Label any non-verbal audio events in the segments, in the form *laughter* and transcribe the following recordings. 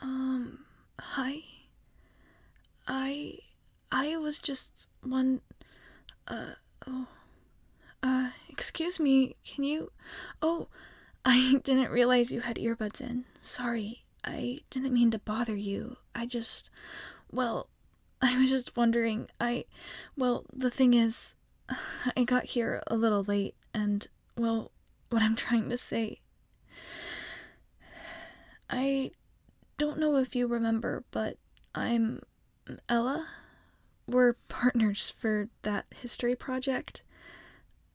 Um, hi. I. I was just one. Uh, oh. Uh, excuse me, can you. Oh, I *laughs* didn't realize you had earbuds in. Sorry, I didn't mean to bother you. I just. Well, *laughs* I was just wondering. I. Well, the thing is, *sighs* I got here a little late, and, well, what I'm trying to say. Don't know if you remember, but I'm Ella. We're *laughs* partners for that history project.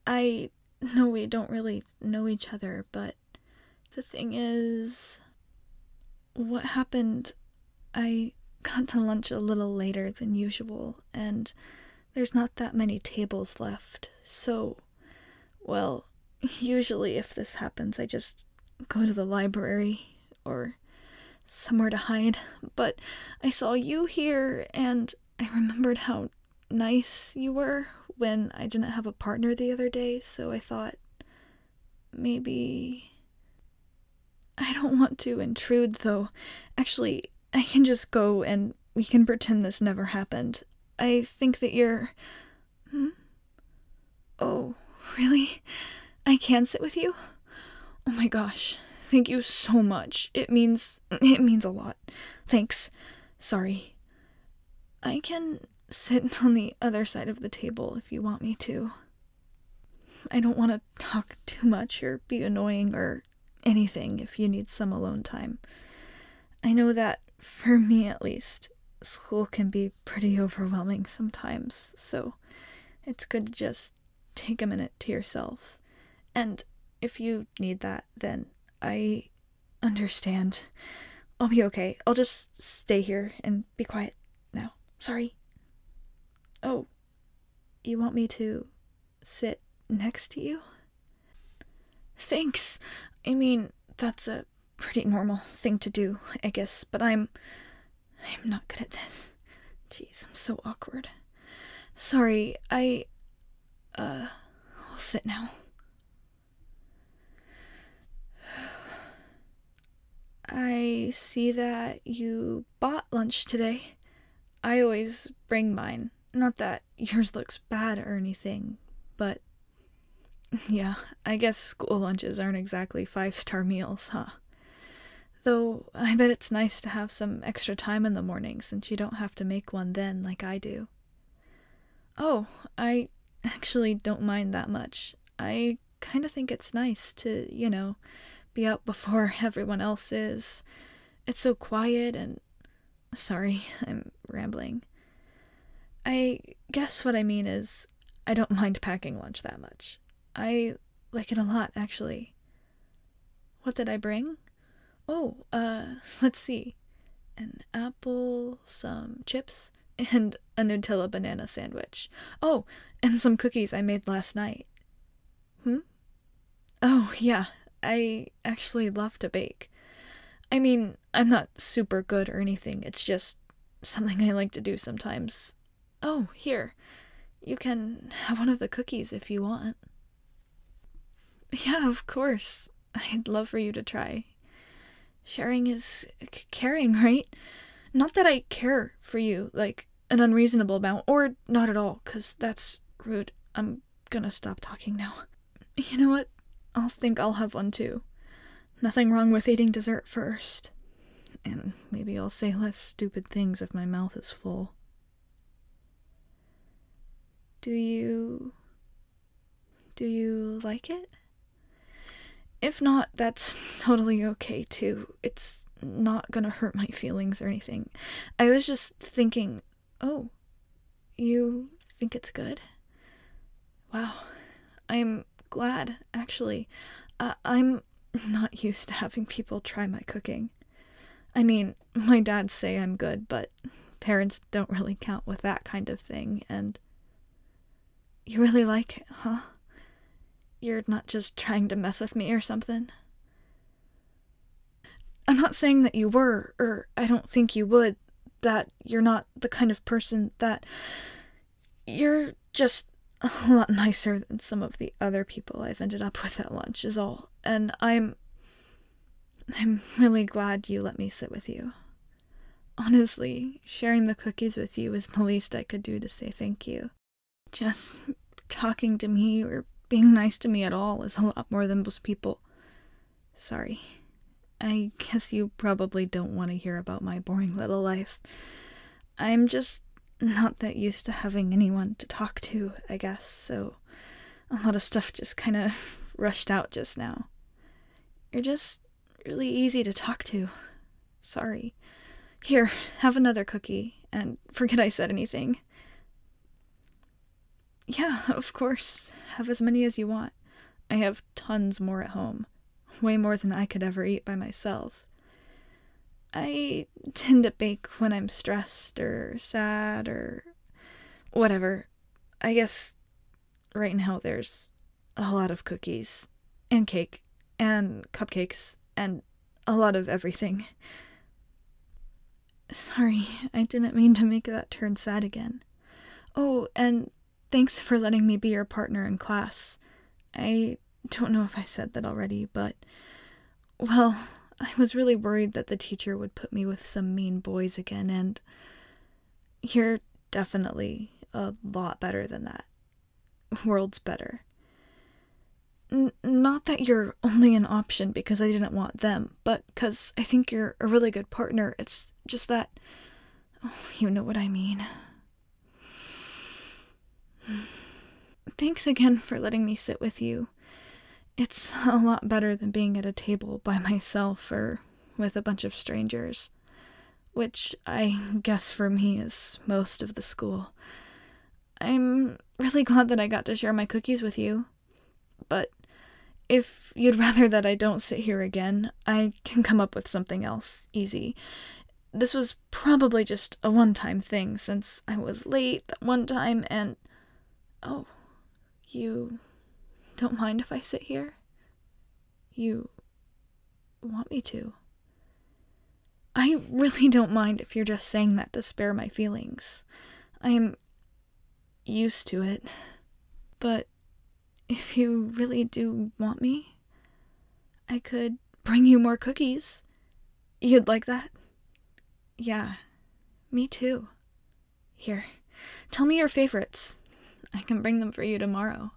I know we don't really know each other, but the thing is, what happened, I *laughs* got to lunch a little later than usual, and there's not that many tables left, so, well, *laughs* usually if this happens, I just go to the library or somewhere to hide. But I saw you here, and I remembered how nice you were when I didn't have a partner the other day, so I thought maybe. I don't want to intrude, though. Actually, I can just go and we can pretend this never happened. I think that you're. Hmm? Oh, really? I can sit with you? Oh my gosh. Thank you so much. It means. *laughs* It means a lot. Thanks. Sorry. I can sit *laughs* on the other side of the table if you want me to. I don't want to talk too much or be annoying or anything if you need some alone time. I know that, for me at least, school can be pretty overwhelming sometimes, so it's good to just take a minute to yourself. And if you need that, then I understand. I'll be okay. I'll just stay here and be quiet now. Sorry. Oh, you want me to sit next to you? Thanks. I mean, that's a pretty normal thing to do, I guess, but I'm. I'm not good at this. Jeez, I'm so awkward. Sorry, I. Uh. I'll sit now. See that you bought lunch today. I always bring mine. Not that yours looks bad or anything, but *laughs* yeah, I guess school lunches aren't exactly five star meals, huh? Though I bet it's nice to have some extra time in the morning since you don't have to make one then like I do. Oh, I actually don't mind that much. I kind of think it's nice to, you know, be out before *laughs* everyone else is. It's so quiet and. Sorry, *laughs* I'm rambling. I guess what I mean is, I don't *laughs* mind packing lunch that much. I like it a lot, actually. What did I bring? Oh, uh, *laughs* let's see. An apple, some chips, and a Nutella banana sandwich. Oh, and some cookies I made last night. Hmm? Oh, yeah, I actually love to bake. I mean, I'm not super good or anything, it's just something I like to do sometimes. Oh, here. You can have one of the cookies if you want. Yeah, of course. I'd love for you to try. Sharing is caring, *laughs* right? Not that I care for you, like an unreasonable amount, or not at all, because that's rude. I'm gonna stop talking now. *laughs* You know what? I'll think I'll have one too. Nothing wrong with eating dessert first. And maybe I'll say less stupid things if my mouth is full. Do you. Do you like it? If not, that's *laughs* totally okay too. It's not gonna hurt my feelings or anything. I was just thinking, oh, you think it's good? Wow. I'm glad, actually. Uh, I'm not used to having people try my cooking. I mean, my dad say I'm good, but parents don't really count with that kind of thing, and. You really like it, huh? You're not just trying to mess with me or something? I'm not saying that you were, or I don't think you would, that you're not the kind of person that. You're just a lot nicer than some of the other people I've ended up with at lunch, is all. And I'm. I'm really glad you let me sit with you. honestly, sharing the cookies with you is the least I could do to say thank you. Just talking to me or being nice to me at all is a lot more than most people. Sorry. I guess you probably don't want to hear about my boring little life. I'm just not that used to having anyone to talk to, I guess, so a lot of stuff just kind of *laughs* rushed out just now. You're just really easy to talk to. Sorry. Here, have another cookie, and forget I said anything. Yeah, of course. Have as many as you want. I have tons more at home. Way more than I could ever eat by myself. I tend to bake when I'm stressed or sad or whatever. I guess right now there's a lot of cookies and cake and cupcakes and a lot of everything. Sorry, I didn't mean to make that turn sad again. Oh, and thanks for letting me be your partner in class. I don't know if I said that already, but. Well, I was really worried that the teacher would put me with some mean boys again, and. You're definitely a lot better than that. Worlds better. N- not that you're only an option because I didn't want them, but because I think you're a really good partner. It's just that. Oh, you know what I mean. Thanks again for letting me sit with you. It's a lot better than being at a table by myself or with a bunch of strangers. Which I guess for me is most of the school. I'm really glad that I got to share my cookies with you. But if you'd *laughs* rather that I don't sit here again, I can come up with something else easy. This was probably just a one time thing since I was late that one time and. Oh, you don't mind if I sit here? You want me to? I really *laughs* don't mind if you're just saying that to spare my feelings. I'm used to it. But if you really do want me, I could bring you more cookies. You'd like that? Yeah, me too. Here, tell me your favorites. I can bring them for you tomorrow.